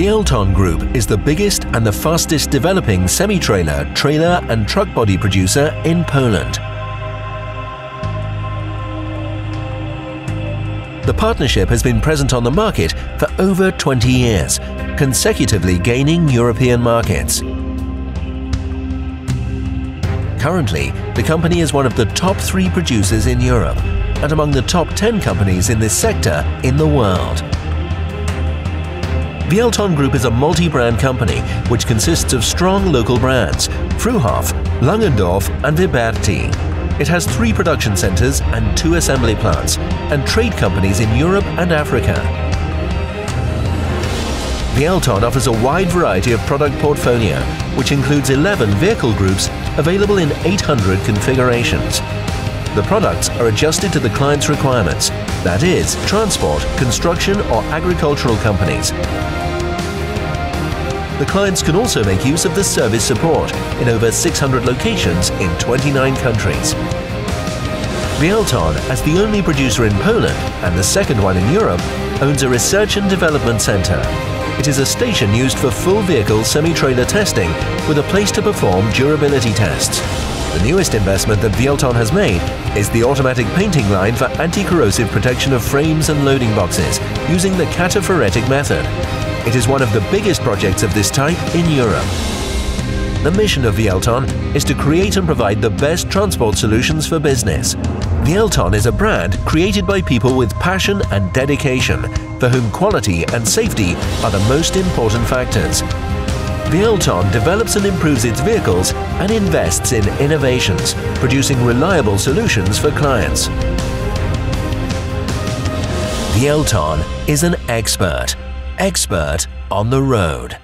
Wielton Group is the biggest and the fastest developing semi-trailer, trailer and truck body producer in Poland. The partnership has been present on the market for over 20 years, consecutively gaining European markets. Currently, the company is one of the top three producers in Europe and among the top 10 companies in this sector in the world. Wielton Group is a multi-brand company which consists of strong local brands, Fruehauf, Langendorf and Viberti. It has three production centres and two assembly plants, and trade companies in Europe and Africa. Wielton offers a wide variety of product portfolio, which includes 11 vehicle groups available in 800 configurations. The products are adjusted to the client's requirements, that is, transport, construction or agricultural companies, the clients can also make use of the service support in over 600 locations in 29 countries. Wielton, as the only producer in Poland and the second one in Europe, owns a research and development centre. It is a station used for full vehicle semi-trailer testing with a place to perform durability tests. The newest investment that Wielton has made is the automatic painting line for anti-corrosive protection of frames and loading boxes using the cataphoretic method. It is one of the biggest projects of this type in Europe. The mission of Wielton is to create and provide the best transport solutions for business. Wielton is a brand created by people with passion and dedication, for whom quality and safety are the most important factors. Wielton develops and improves its vehicles and invests in innovations, producing reliable solutions for clients. Wielton is an expert expert on the road.